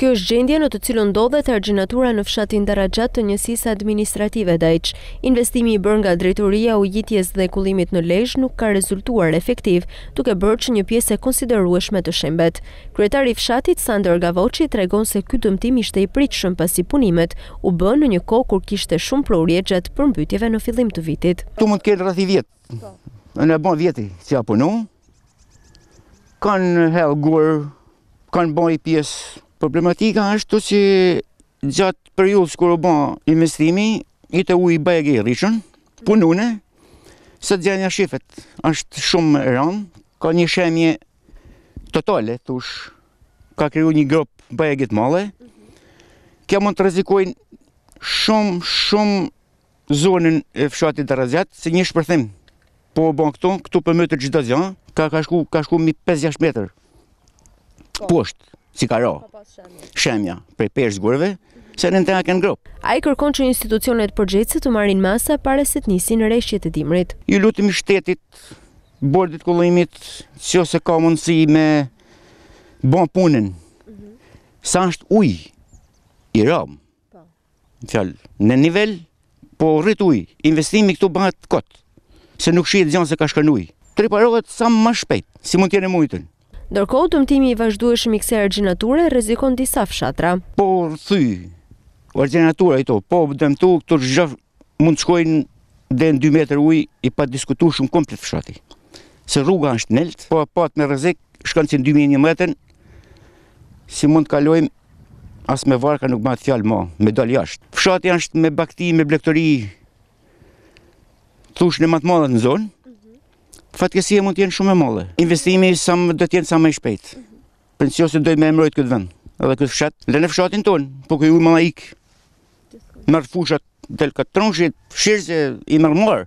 Kjo është gjendja në të cilën ndodhet argjinatura në fshatin Darragjat të njësisë administrative Dajç. Investimi i bërë nga Drejtoria e Ujitjes dhe Kullimit në Lezhë nuk ka rezultuar efektiv, duke bërë që një pjesë e konsiderueshme të shembet. Kryetari i fshatit, Sandër Gavoçi, tregon se ky dëmtim ishte i pritshëm pasi punimet u bënë në një kohë kur kishte shumë prurje gjatë përmbytjeve në fillim të vitit. Ktu mund të ketë rreth 10. Në bon vjeti që a punu. Kanë hedh gur kanë ba një pjesë. Problematika është që gjatë periudhës kur u ba investimi, ishte uji bajagi i rritun, punune, sot gjenja shifet, është shumë e ranë, ka një shemje totale, thush, ka kriju një gropë bajagi të madhe, kjo mund të rrezikojnë shumë, shumë zonën e fshatit Darragjat, se një shpërthim po u ba këtu, këtu përmyt gjithë zonën, ka ka shku, ka shku mi 5-6 metër. Po. Poshtë, si ka ra. Shemja, prej peshës gurëve, se nën të ka gropë. Ai kërkon që institucionet përgjegjëse të marrin masa para se të nisin reshjet e dimrit. Ju lutemi shtetit, bordit kullimit, në qoftë se ka mundësi me bon punën. Mhm. Sa është uji i ramë. Fjalë, në nivel po u rrit uji, investimi këtu bëhet kot, se nuk shihet gjë se ka shkon uji. Të riparohet sa më shpejt, si mund t'jenë e mujtun. Ndërkohë, dëmtimi i vazhdueshëm i kësaj argjinature rrezikon disa fshatra. Po u thy argjinatura këtu, po u dëmtu, këtu gjë mund të shkojnë dhe në 2 metër ujë e padiskutueshme komplet fshati. Se rruga është nelt, po apat me rrezik, shkon që në 2011, s'mund të kalojmë As me varka nuk bëhet fjalë më, me dal jashtë. Fshati është me bakti, me blegtori, thush në ma të mëdhatë në zonë, mhm. fatkeqësia mund të jenë shumë e madhe. Investimi sa më do të jenë sa më i shpejt. Mhm. Për në qoftë se dojmë me e mrojt këtë vend, edhe këtë fshat, lene fshatin tonë, po ky ujë më ik. Merr fushat del ka Trushi, shirë se i merr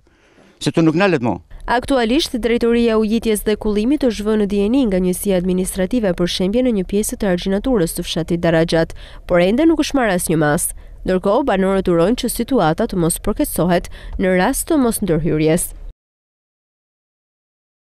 se ktu nuk nalet mo. Aktualisht, Drejtoria e Ujitjes dhe Kullimit është vënë në dijeni nga njësia administrative për shembjen e një pjesë të argjinaturës të fshatit Darragjat, por ende nuk është marrë asnjë masë. Ndërkohë, banorët urojnë që situata të mos përkeqësohet në rast të mosndërhyrjes.